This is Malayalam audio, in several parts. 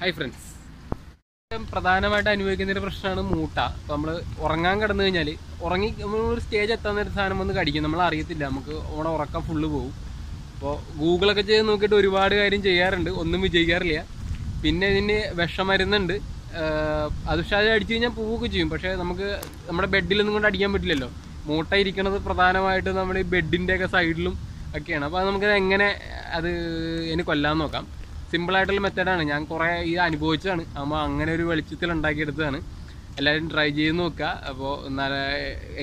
ഹായ് ഫ്രണ്ട്സ് പ്രധാനമായിട്ട് അനുഭവിക്കുന്ന ഒരു പ്രശ്നമാണ് മൂട്ട. അപ്പോൾ നമ്മൾ ഉറങ്ങാൻ കിടന്നു കഴിഞ്ഞാൽ ഉറങ്ങി ഒരു സ്റ്റേജ് എത്താൻ നേരം സാധനം വന്ന് കടിക്കും. നമ്മൾ അറിയത്തില്ല. നമുക്ക് ഓണം ഉറക്കം ഫുള്ള് പോകും അപ്പോൾ ഗൂഗിളൊക്കെ ചെയ്ത് നോക്കിയിട്ട് ഒരുപാട് കാര്യം ചെയ്യാറുണ്ട്. ഒന്നും വിജയിക്കാറില്ല. പിന്നെ ഇതിന് വിഷമരുന്നുണ്ട്. ആഹ് അത് പക്ഷേ അത് അടിച്ചു കഴിഞ്ഞാൽ പോവുകയൊക്കെ ചെയ്യും. പക്ഷേ നമുക്ക് നമ്മുടെ ബെഡിലൊന്നും കൊണ്ട് അടിക്കാൻ പറ്റില്ലല്ലോ. മൂട്ട ഇരിക്കണത് പ്രധാനമായിട്ട് നമ്മുടെ ഈ ഒക്കെ സൈഡിലും ഒക്കെയാണ്. അപ്പോൾ അത് നമുക്ക് എങ്ങനെ അത് ഇനി കൊല്ലാൻ നോക്കാം. സിമ്പിൾ ആയിട്ടുള്ള മെത്തേഡാണ് ഞാൻ കുറേ ഇത് അനുഭവിച്ചതാണ്. അപ്പോൾ അങ്ങനെ ഒരു വെളിച്ചത്തിൽ ഉണ്ടാക്കിയെടുത്തതാണ്. എല്ലാവരും ട്രൈ ചെയ്ത് നോക്കുക. അപ്പോൾ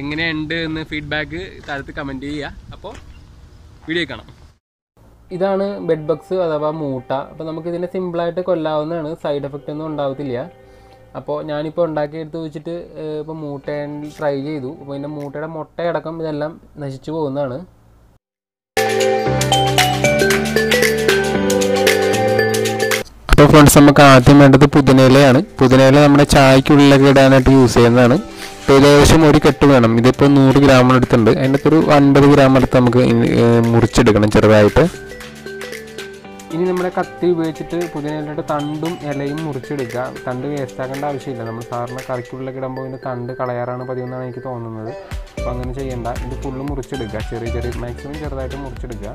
എങ്ങനെയുണ്ട് എന്ന് ഫീഡ്ബാക്ക് താഴത്ത് കമന്റ് ചെയ്യുക. അപ്പോൾ വീഡിയോ കാണാം. ഇതാണ് ബെഡ് ബഗ്സ് അഥവാ മൂട്ട. അപ്പോൾ നമുക്ക് ഇതിനെ സിമ്പിളായിട്ട് കൊല്ലാവുന്നതാണ്. സൈഡ് എഫക്റ്റ് ഒന്നും ഉണ്ടാവത്തില്ല. അപ്പോൾ ഞാനിപ്പോൾ ഉണ്ടാക്കിയെടുത്ത് വെച്ചിട്ട് ഇപ്പോൾ മൂട്ട ട്രൈ ചെയ്തു. അപ്പോൾ ഇതിന്റെ മൂട്ടയുടെ മുട്ടയടക്കം ഇതെല്ലാം നശിച്ചു പോകുന്നതാണ്. അപ്പോൾ ഫ്രണ്ട്സ് നമുക്ക് ആദ്യം വേണ്ടത് പുതിനയിലയാണ്. പുതിനയില നമ്മുടെ ചായക്കുള്ളിലൊക്കെ ഇടാനായിട്ട് യൂസ് ചെയ്യുന്നതാണ്. ഇപ്പോൾ ഏകദേശം ഒരു കെട്ട് വേണം. ഇതിപ്പോൾ നൂറ് ഗ്രാം എടുത്തുണ്ട് അതിനകത്ത് ഒരു അൻപത് ഗ്രാം എടുത്ത് നമുക്ക് മുറിച്ചെടുക്കണം ചെറുതായിട്ട്. ഇനി നമ്മുടെ കത്തി ഉപയോഗിച്ചിട്ട് പുതിനയിലയുടെ തണ്ടും ഇലയും മുറിച്ചെടുക്കുക. തണ്ട് വേസ്റ്റ് ആക്കേണ്ട ആവശ്യമില്ല. നമ്മൾ സാറിന് കറിക്കുള്ളിലൊക്കെ ഇടുമ്പോൾ ഇതിന്റെ തണ്ട് കളയാറാണ് പതിവെന്നാണ് എനിക്ക് തോന്നുന്നത്. അപ്പോൾ അങ്ങനെ ചെയ്യേണ്ട. ഇത് ഫുള്ള് മുറിച്ചെടുക്കുക. ചെറിയ ചെറിയ മാക്സിമം ചെറുതായിട്ട് മുറിച്ചെടുക്കുക.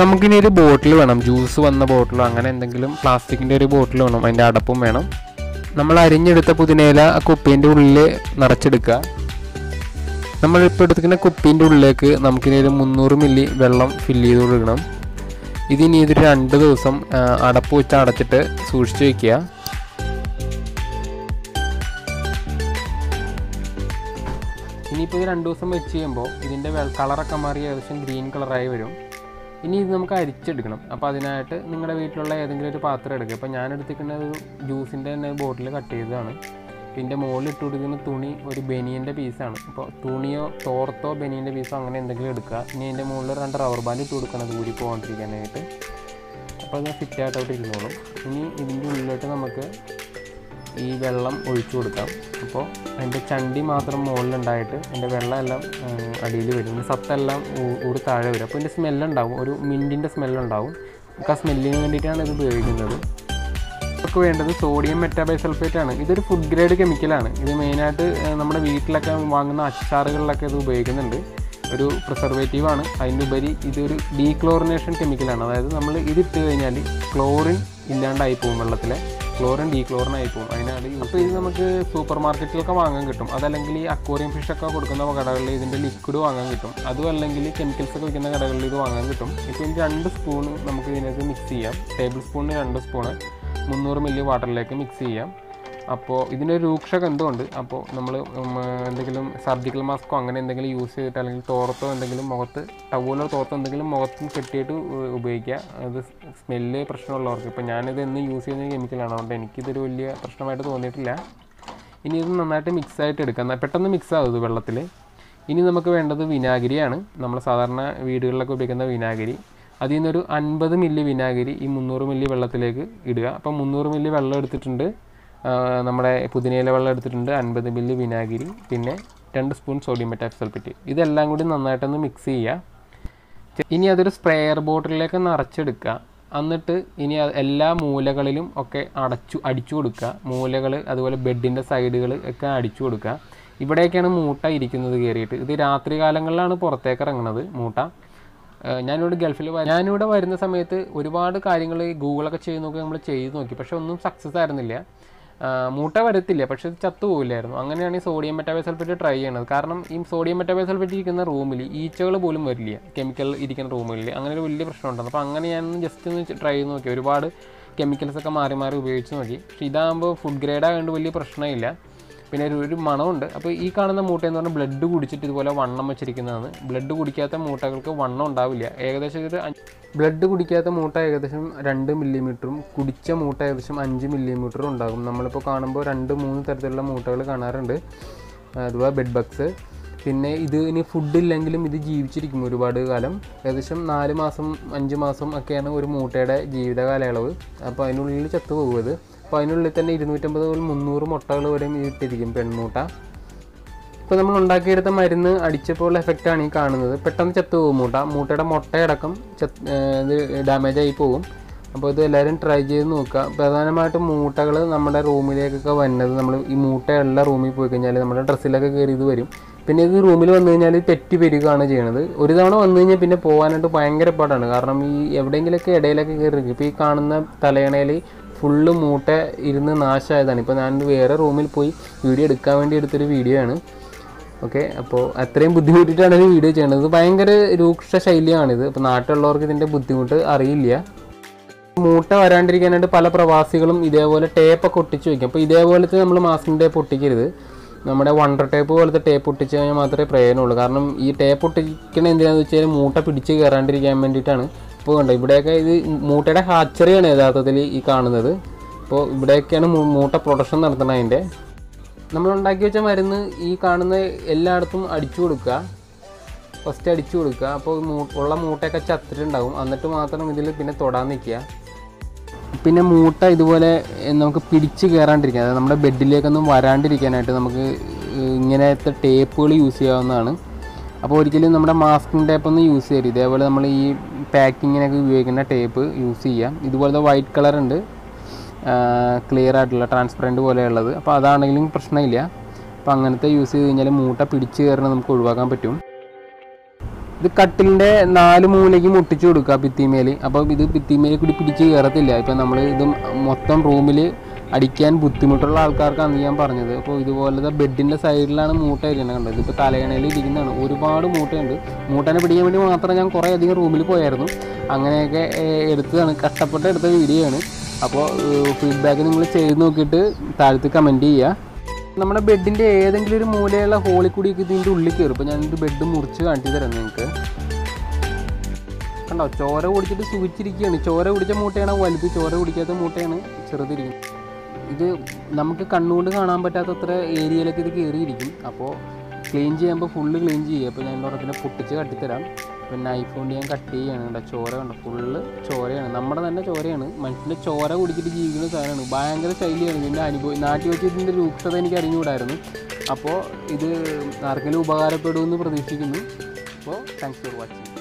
നമുക്കിനി ഒരു ബോട്ടിൽ വേണം. ജ്യൂസ് വന്ന ബോട്ടിലോ അങ്ങനെ എന്തെങ്കിലും പ്ലാസ്റ്റിക്കിന്റെ ഒരു ബോട്ടിൽ വേണം. അതിന്റെ അടപ്പും വേണം. നമ്മൾ അരിഞ്ഞെടുത്ത പുതിനയില ആ കുപ്പീന്റെ ഉള്ളിൽ നിറച്ചെടുക്കുക. നമ്മളിപ്പോൾ എടുത്തിരിക്കുന്ന കുപ്പീന്റെ ഉള്ളിലേക്ക് നമുക്കിനി ഒരു മുന്നൂറ് മില്ലി വെള്ളം ഫില്ല് ചെയ്ത് കൊടുക്കണം. ഇതിനി ഇതൊരു രണ്ട് ദിവസം അടപ്പ് വെച്ച് അടച്ചിട്ട് സൂക്ഷിച്ച് വയ്ക്കുക ഇനിയിപ്പോൾ ഇത് രണ്ട് ദിവസം വെച്ച് കഴിയുമ്പോൾ ഇതിന്റെ കളറൊക്കെ മാറി ഏകദേശം ഗ്രീൻ കളറായി വരും. ഇനി ഇത് നമുക്ക് അരിച്ചെടുക്കണം. അപ്പോൾ അതിനായിട്ട് നിങ്ങളുടെ വീട്ടിലുള്ള ഏതെങ്കിലും ഒരു പാത്രം എടുക്കുക. ഇപ്പോൾ ഞാൻ എടുത്തിരിക്കുന്ന ഒരു ജ്യൂസിന്റെ തന്നെ ബോട്ടിൽ കട്ട് ചെയ്തതാണ്. പിന്നെ മുകളിൽ ഇട്ട് കൊടുക്കുന്ന തുണി ഒരു ബനിയന്റെ പീസാണ് അപ്പോൾ തുണിയോ തോർത്തോ ബനിയന്റെ പീസോ അങ്ങനെ എന്തെങ്കിലും എടുക്കുക. ഇനി അതിന്റെ മുകളിൽ രണ്ട് റബ്ബർ ബാൻഡ് ഇട്ട് കൊടുക്കണം ഊരി പോകാണ്ടിരിക്കാനായിട്ട്. അപ്പോൾ അത് ഫിറ്റ് ആയിട്ടോട്ട് ഇരുന്നോളും. ഇനി ഇതിന്റെ ഉള്ളിലോട്ട് നമുക്ക് ഈ വെള്ളം ഒഴിച്ചു കൊടുക്കാം. അപ്പോൾ അതിന്റെ ചണ്ടി മാത്രം മുകളിലുണ്ടായിട്ട് അതിന്റെ വെള്ളമെല്ലാം അടിയിൽ വരും. സത്തെല്ലാം ഊറി താഴെ വരും. അപ്പോൾ ഇതിന്റെ സ്മെല്ലുണ്ടാവും. ഒരു മിന്റിന്റെ സ്മെല്ലുണ്ടാവും. നമുക്ക് ആ സ്മെല്ലിന് വേണ്ടിയിട്ടാണ് ഇത് ഉപയോഗിക്കുന്നത്. നമുക്ക് വേണ്ടത് സോഡിയം മെറ്റാബൈസൾഫേറ്റ് ആണ് ഇതൊരു ഫുഡ് ഗ്രേഡ് കെമിക്കലാണ് ഇത് മെയിനായിട്ട് നമ്മുടെ വീട്ടിലൊക്കെ വാങ്ങുന്ന അച്ചാറുകളിലൊക്കെ ഇത് ഉപയോഗിക്കുന്നുണ്ട്. ഒരു പ്രിസർവേറ്റീവ് ആണ്. അതിന്റെ ഉപരി ഇതൊരു ഡീക്ലോറിനേഷൻ കെമിക്കലാണ് അതായത് നമ്മൾ ഇതിട്ട് കഴിഞ്ഞാൽ ക്ലോറിൻ ഇല്ലാണ്ടായി പോകും വെള്ളത്തിലെ. ക്ലോറിൻ ഡീക്ലോറിൻ ആയി പോകും അതിനാണ് അപ്പോൾ ഇത് നമുക്ക് സൂപ്പർ മാർക്കറ്റിലൊക്കെ വാങ്ങാൻ കിട്ടും. അതല്ലെങ്കിൽ ഈ അക്വോറിയം ഫിഷൊക്കെ കൊടുക്കുന്ന കടകളിൽ ഇതിന്റെ ലിക്വിഡ് വാങ്ങാൻ കിട്ടും. അതും അല്ലെങ്കിൽ കെമിക്കൽസ് ഒക്കെ വയ്ക്കുന്ന കടകളിൽ ഇത് വാങ്ങാൻ കിട്ടും. ഇപ്പോൾ ഇതിന് രണ്ട് സ്പൂൺ നമുക്ക് ഇതിനകത്ത് മിക്സ് ചെയ്യാം. ടേബിൾ സ്പൂണിന് രണ്ട് സ്പൂണ് മുന്നൂറ് മില്ലി വാട്ടറിലേക്ക് മിക്സ് ചെയ്യാം. അപ്പോൾ ഇതിന്റെ രൂക്ഷ കണ്ടുകൊണ്ട് അപ്പോൾ നമ്മൾ എന്തെങ്കിലും സർജിക്കൽ മാസ്കോ അങ്ങനെ എന്തെങ്കിലും യൂസ് ചെയ്തിട്ട് അല്ലെങ്കിൽ തോർത്തോ എന്തെങ്കിലും മുഖത്ത് ടവലോ തോർത്തോ എന്തെങ്കിലും മുഖത്ത് കെട്ടിയിട്ട് ഉപയോഗിക്കുക. അത് സ്മെല്ല് പ്രശ്നമുള്ളവർക്ക്. ഇപ്പോൾ ഞാനിത് എന്ന് യൂസ് ചെയ്യുന്ന കെമിക്കലാണ്. അതുകൊണ്ട് എനിക്കിതൊരു വലിയ പ്രശ്നമായിട്ട് തോന്നിയിട്ടില്ല. ഇനി ഇത് നന്നായിട്ട് മിക്സ് ആയിട്ട് എടുക്കാം. പെട്ടെന്ന് മിക്സ് ആകും ഇത് വെള്ളത്തിൽ ഇനി നമുക്ക് വേണ്ടത് വിനാഗിരിയാണ്. നമ്മൾ സാധാരണ വീടുകളിലൊക്കെ ഉപയോഗിക്കുന്ന വിനാഗിരി. അതിൽ നിന്നൊരു അൻപത് മില്ലി വിനാഗിരി ഈ മുന്നൂറ് മില്ലി വെള്ളത്തിലേക്ക് ഇടുക. അപ്പോൾ മുന്നൂറ് മില്ലി വെള്ളം എടുത്തിട്ടുണ്ട്. നമ്മുടെ പുതിനയില വെള്ളം എടുത്തിട്ടുണ്ട്. അൻപത് മില്ലി വിനാഗിരി പിന്നെ രണ്ട് സ്പൂൺ സോഡിയം മെറ്റാക്സൾപ്പേറ്റ് ഇതെല്ലാം കൂടി നന്നായിട്ടൊന്ന് മിക്സ് ചെയ്യുക ഇനി അതൊരു സ്പ്രേയർ ബോട്ടിലേക്ക് നിറച്ചെടുക്കുക. എന്നിട്ട് ഇനി എല്ലാ മൂലകളിലും ഒക്കെ അടച്ചു അടിച്ചു കൊടുക്കുക. മൂലകൾ അതുപോലെ ബെഡിന്റെ സൈഡുകൾ ഒക്കെ അടിച്ചു കൊടുക്കുക. ഇവിടെയൊക്കെയാണ് മൂട്ട ഇരിക്കുന്നത് കയറിയിട്ട്. ഇത് രാത്രി കാലങ്ങളിലാണ് പുറത്തേക്ക് ഇറങ്ങുന്നത് മൂട്ട. ഞാനിവിടെ ഗൾഫിൽ ഞാനിവിടെ വരുന്ന സമയത്ത് ഒരുപാട് കാര്യങ്ങൾ ഗൂഗിളൊക്കെ ചെയ്ത് നോക്കി നമ്മൾ ചെയ്ത് നോക്കി. പക്ഷെ ഒന്നും സക്സസ് ആയിരുന്നില്ല. മൂട്ട വരത്തില്ല പക്ഷെ ഇത് ചത്തുപോകില്ലായിരുന്നു അങ്ങനെയാണ് ഈ സോഡിയം മെറ്റാബൈസൾഫേറ്റ് ട്രൈ ചെയ്യണത്. കാരണം ഈ സോഡിയം മെറ്റാബൈസൾഫേറ്റ് ഇരിക്കുന്ന റൂമിൽ ഈച്ചകൾ പോലും വരില്ല. കെമിക്കൽ ഇരിക്കുന്ന റൂമിൽ അങ്ങനെ ഒരു വലിയ പ്രശ്നം ഉണ്ടായിരുന്നു. അപ്പോൾ അങ്ങനെ ഞാൻ ജസ്റ്റ് ഒന്ന് ട്രൈ ചെയ്ത് നോക്കി. ഒരുപാട് കെമിക്കൽസ് ഒക്കെ മാറി മാറി ഉപയോഗിച്ച് നോക്കി. പക്ഷേ ഇതാകുമ്പോൾ ഫുഡ് ഗ്രേഡ് ആയതുകൊണ്ട് വലിയ പ്രശ്നമില്ല. പിന്നെ ഒരു ഒരു മണമുണ്ട്. അപ്പോൾ ഈ കാണുന്ന മൂട്ട എന്ന് പറഞ്ഞാൽ ബ്ലഡ് കുടിച്ചിട്ട് ഇതുപോലെ വണ്ണം വെച്ചിരിക്കുന്നതാണ്. ബ്ലഡ് കുടിക്കാത്ത മൂട്ടകൾക്ക് വണ്ണം ഉണ്ടാവില്ല. ഏകദേശം ഒരു ബ്ലഡ് കുടിക്കാത്ത മൂട്ട ഏകദേശം രണ്ട് മില്ലിമീറ്ററും കുടിച്ച മൂട്ട ഏകദേശം അഞ്ച് മില്ലിമീറ്ററും ഉണ്ടാകും. നമ്മളിപ്പോൾ കാണുമ്പോൾ രണ്ട് മൂന്ന് തരത്തിലുള്ള മൂട്ടകൾ കാണാറുണ്ട്. അഥവാ ബെഡ് ബക്സ് പിന്നെ ഇത് ഇനി ഫുഡ് ഇല്ലെങ്കിലും ഇത് ജീവിച്ചിരിക്കും ഒരുപാട് കാലം. ഏകദേശം നാല് മാസം അഞ്ച് മാസം ഒക്കെയാണ് ഒരു മൂട്ടയുടെ ജീവിത കാലയളവ് അപ്പോൾ അതിനുള്ളിൽ ചത്തുപോകും ഇത്. അപ്പോൾ അതിനുള്ളിൽ തന്നെ ഇരുന്നൂറ്റമ്പത് മുതൽ മുന്നൂറ് മുട്ടകൾ വരെ ഇട്ടിരിക്കും പെൺമൂട്ട. ഇപ്പോൾ നമ്മൾ ഉണ്ടാക്കിയെടുത്ത മരുന്ന് അടിച്ചപ്പോൾ എഫക്റ്റാണ് ഈ കാണുന്നത്. പെട്ടെന്ന് ചത്തു പോകും മൂട്ട. മൂട്ടയുടെ മുട്ടയടക്കം ചത്ത് ഇത് ഡാമേജ് ആയി പോകും. അപ്പോൾ ഇത് എല്ലാവരും ട്രൈ ചെയ്ത് നോക്കുക. പ്രധാനമായിട്ടും മൂട്ടകൾ നമ്മുടെ റൂമിലേക്കൊക്കെ വരുന്നത് നമ്മൾ ഈ മൂട്ടയുള്ള റൂമിൽ പോയി കഴിഞ്ഞാൽ നമ്മുടെ ഡ്രസ്സിലൊക്കെ കയറി ഇത് വരും. പിന്നെ ഇത് റൂമിൽ വന്നു കഴിഞ്ഞാൽ തെറ്റി വരികയാണ് ചെയ്യണത്. ഒരു തവണ വന്നു കഴിഞ്ഞാൽ പിന്നെ പോകാനായിട്ട് ഭയങ്കര പാടാണ്. കാരണം ഈ എവിടെയെങ്കിലുമൊക്കെ ഇടയിലൊക്കെ കയറി ഇപ്പോൾ ഈ കാണുന്ന തലയണയിൽ ഫുള്ള് മൂട്ട ഇരുന്ന് നാശമായതാണ്. ഇപ്പോൾ ഞാൻ വേറെ റൂമിൽ പോയി വീഡിയോ എടുക്കാൻ വേണ്ടി എടുത്തൊരു വീഡിയോ ആണ്. ഓക്കെ അപ്പോൾ അത്രയും ബുദ്ധിമുട്ടിട്ടാണ് ഈ വീഡിയോ ചെയ്യണത്. ഭയങ്കര രൂക്ഷ ശൈലിയാണിത്. അപ്പോൾ നാട്ടിലുള്ളവർക്ക് ഇതിന്റെ ബുദ്ധിമുട്ട് അറിയില്ല. മൂട്ട വരാണ്ടിരിക്കാനായിട്ട് പല പ്രവാസികളും ഇതേപോലെ ടേപ്പൊക്കെ ഒട്ടിച്ച് വയ്ക്കും അപ്പോൾ ഇതേപോലത്തെ നമ്മൾ മാസ്കിന്റെ ടേപ്പ് ഒട്ടിക്കരുത്. നമ്മുടെ വണ്ടർ ടേപ്പ് പോലത്തെ ടേപ്പ് ഒട്ടിച്ച് കഴിഞ്ഞാൽ മാത്രമേ പ്രയോജനമുള്ളൂ. കാരണം ഈ ടേപ്പ് ഒട്ടിക്കണ എന്തിനാന്ന് വെച്ചാൽ മൂട്ട പിടിച്ച് കയറാണ്ടിരിക്കാൻ വേണ്ടിയിട്ടാണ്. ഇപ്പോൾ കണ്ടോ ഇവിടെയൊക്കെ ഇത് മൂട്ടയുടെ ഹാച്ചറിയാണ് യഥാർത്ഥത്തിൽ ഈ കാണുന്നത്. അപ്പോൾ ഇവിടെയൊക്കെയാണ് മൂട്ട പ്രൊഡക്ഷൻ നടത്തുന്നത് അതിന്റെ നമ്മൾ ഉണ്ടാക്കി വെച്ച മരുന്ന് ഈ കാണുന്ന എല്ലായിടത്തും അടിച്ചു കൊടുക്കുക. ഫസ്റ്റ് അടിച്ചു കൊടുക്കുക. അപ്പോൾ ഉള്ള മൂട്ടയൊക്കെ ചത്തിട്ടുണ്ടാകും. എന്നിട്ട് മാത്രം ഇതിൽ പിന്നെ തൊടാൻ നിൽക്കുക. പിന്നെ മൂട്ട ഇതുപോലെ നമുക്ക് പിടിച്ച് കയറാണ്ടിരിക്കുക. അതായത് നമ്മുടെ ബെഡിലേക്കൊന്നും വരാണ്ടിരിക്കാനായിട്ട് നമുക്ക് ഇങ്ങനത്തെ ടേപ്പുകൾ യൂസ് ചെയ്യാവുന്നതാണ്. അപ്പോൾ ഒരിക്കലും നമ്മുടെ മാസ്കിംഗ് ടേപ്പ് ഒന്നും യൂസ് ചെയ്യരുത്. ഇതേപോലെ നമ്മൾ ഈ പാക്കിങ്ങിനൊക്കെ ഉപയോഗിക്കുന്ന ടേപ്പ് യൂസ് ചെയ്യാം. ഇതുപോലത്തെ വൈറ്റ് കളർ ഉണ്ട്. ക്ലിയർ ആയിട്ടുള്ള ട്രാൻസ്പെറന്റ് പോലെയുള്ളത്. അപ്പോൾ അതാണെങ്കിലും പ്രശ്നമില്ല. അപ്പോൾ അങ്ങനത്തെ യൂസ് ചെയ്ത് കഴിഞ്ഞാൽ മൂട്ട പിടിച്ച് കയറണം നമുക്ക് ഒഴിവാക്കാൻ പറ്റും. ഇത് കട്ടിലിന്റെ നാല് മൂലയ്ക്ക് മുട്ടിച്ചു കൊടുക്കുക ഭിത്തിമേൽ അപ്പോൾ ഇത് ഭിത്തിമേൽ കൂടി പിടിച്ച് കയറത്തില്ല. ഇപ്പം നമ്മൾ ഇത് മൊത്തം റൂമിൽ അടിക്കാൻ ബുദ്ധിമുട്ടുള്ള ആൾക്കാർക്കാണ് ഞാൻ പറഞ്ഞത്. അപ്പോൾ ഇതുപോലത്തെ ബെഡിന്റെ സൈഡിലാണ് മൂട്ട ഇരിക്കുന്നത് കണ്ടത്. ഇതിപ്പോൾ തലയണയിൽ ഇരിക്കുന്നതാണ്. ഒരുപാട് മൂട്ടയുണ്ട്. മൂട്ടനെ പിടിക്കാൻ വേണ്ടി മാത്രം ഞാൻ കുറേ അധികം റൂമിൽ പോയായിരുന്നു. അങ്ങനെയൊക്കെ എടുത്തതാണ്. കഷ്ടപ്പെട്ട് എടുത്ത വീഡിയോ ആണ്. അപ്പോൾ ഫീഡ്ബാക്ക് നിങ്ങൾ ചെയ്ത് നോക്കിയിട്ട് താഴത്ത് കമന്റ് ചെയ്യുക. നമ്മുടെ ബെഡിന്റെ ഏതെങ്കിലും ഒരു മൂലയുള്ള ഹോളിൽ കൂടിയൊക്കെ ഇതിന്റെ ഉള്ളിൽ കയറും. അപ്പോൾ ഞാനൊരു ബെഡ് മുറിച്ച് കാണിച്ചു തരാം നിങ്ങൾക്ക്. കണ്ടോ? ചോര കുടിച്ചിട്ട് സൂചിച്ചിരിക്കുകയാണ് ചോര കുടിച്ച മൂട്ടയാണ് വലുത്. ചോര കുടിക്കാത്ത മൂട്ടയാണ് ചെറുതിരിക്കുന്നത്. ഇത് നമുക്ക് കണ്ണുകൊണ്ട് കാണാൻ പറ്റാത്തത്ര ഏരിയയിലേക്ക് ഇത് കയറിയിരിക്കും. അപ്പോൾ ക്ലീൻ ചെയ്യുമ്പോൾ ഫുള്ള് ക്ലീൻ ചെയ്യുക. അപ്പോൾ ഞാൻ ഉറപ്പിനെ പൊട്ടിച്ച് കട്ടിത്തരാം പിന്നെ നൈഫ് കൊണ്ട് ഞാൻ കട്ട് ചെയ്യുകയാണ് കേട്ടോ ചോര കണ്ടോ? ഫുള്ള് ചോരയാണ്. നമ്മുടെ തന്നെ ചോരയാണ്. മനുഷ്യന്റെ ചോര കുടിച്ചിട്ട് ജീവിക്കുന്ന സാധനമാണ്. ഭയങ്കര ശൈലിയാണ്. ഇതിന്റെ അനുഭവം നാട്ടിൽ വെച്ച് ഇതിന്റെ രൂക്ഷത എനിക്ക് അറിഞ്ഞുകൂടായിരുന്നു. അപ്പോൾ ഇത് ആർക്കെങ്കിലും ഉപകാരപ്പെടുമെന്ന് പ്രതീക്ഷിക്കുന്നു. അപ്പോൾ താങ്ക്സ് ഫോർ വാച്ചിങ്